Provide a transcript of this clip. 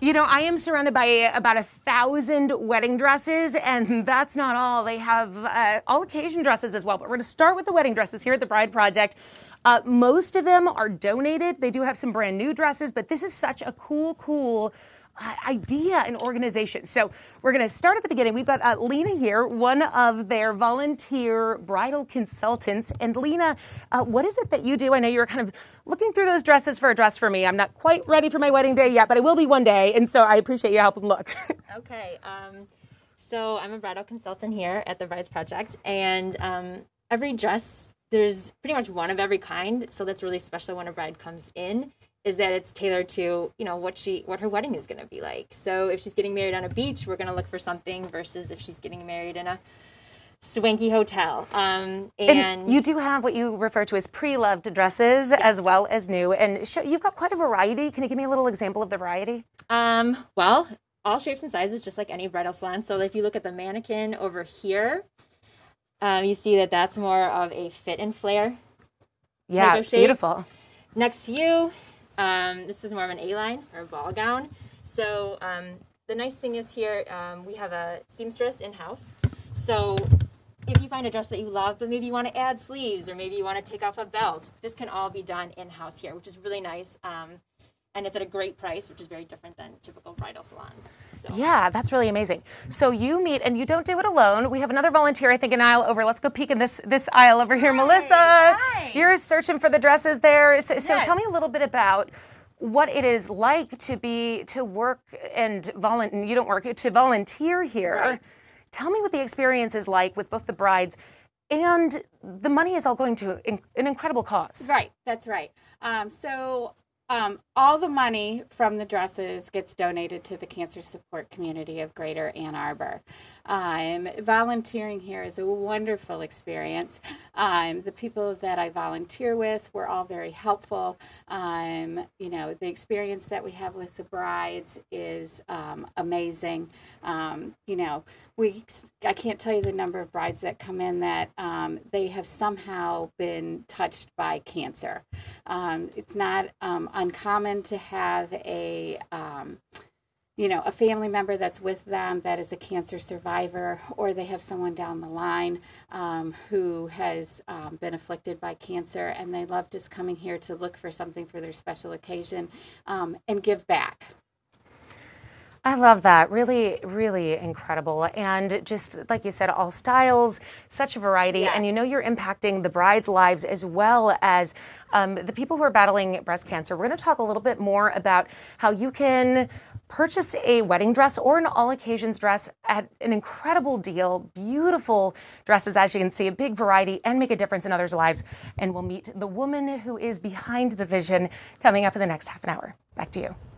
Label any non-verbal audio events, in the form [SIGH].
You know, I am surrounded by about a thousand wedding dresses, and [LAUGHS] that's not all. They have uh, all occasion dresses as well. But we're going to start with the wedding dresses here at the Bride Project. Uh, most of them are donated. They do have some brand new dresses, but this is such a cool, cool idea and organization. So we're going to start at the beginning. We've got uh, Lena here, one of their volunteer bridal consultants. And Lena, uh, what is it that you do? I know you were kind of looking through those dresses for a dress for me. I'm not quite ready for my wedding day yet, but I will be one day. And so I appreciate you helping look. [LAUGHS] okay. Um, so I'm a bridal consultant here at the Brides Project, and um, every dress there's pretty much one of every kind. So that's really special when a bride comes in is that it's tailored to you know what she what her wedding is going to be like. So if she's getting married on a beach we're going to look for something versus if she's getting married in a swanky hotel. Um, and, and, you do have what you refer to as pre-loved dresses yes. as well as new. And show, you've got quite a variety. Can you give me a little example of the variety? Um, well all shapes and sizes just like any bridal salon. So if you look at the mannequin over here um, you see that that's more of a fit and flare yeah it's beautiful. Next to you um, this is more of an A-line or a ball gown. So um, the nice thing is here, um, we have a seamstress in-house. So if you find a dress that you love, but maybe you want to add sleeves or maybe you want to take off a belt, this can all be done in-house here, which is really nice. Um, and it's at a great price, which is very different than typical bridal salons. So. Yeah, that's really amazing. So you meet, and you don't do it alone. We have another volunteer, I think, an aisle over. Let's go peek in this this aisle over here, Hi. Melissa. Hi. You're searching for the dresses there. So, so yes. tell me a little bit about what it is like to be to work and volunteer. You don't work to volunteer here. Right. Tell me what the experience is like with both the brides and the money is all going to an incredible cause. Right, that's right. Um, so um, all the money from the dresses gets donated to the cancer support community of Greater Ann Arbor. Um, volunteering here is a wonderful experience. Um, the people that I volunteer with were all very helpful. Um, you know, the experience that we have with the brides is um, amazing. Um, you know, we I can't tell you the number of brides that come in that they have somehow been touched by cancer. it's not uncommon to have a you know, a family member that's with them that is a cancer survivor, or they have someone down the line um, who has um, been afflicted by cancer, and they love just coming here to look for something for their special occasion um, and give back. I love that. Really, really incredible. And just like you said, all styles, such a variety. Yes. And you know, you're impacting the brides' lives as well as um, the people who are battling breast cancer. We're going to talk a little bit more about how you can purchase a wedding dress or an all occasions dress at an incredible deal. Beautiful dresses, as you can see, a big variety, and make a difference in others' lives. And we'll meet the woman who is behind the vision coming up in the next half an hour. Back to you.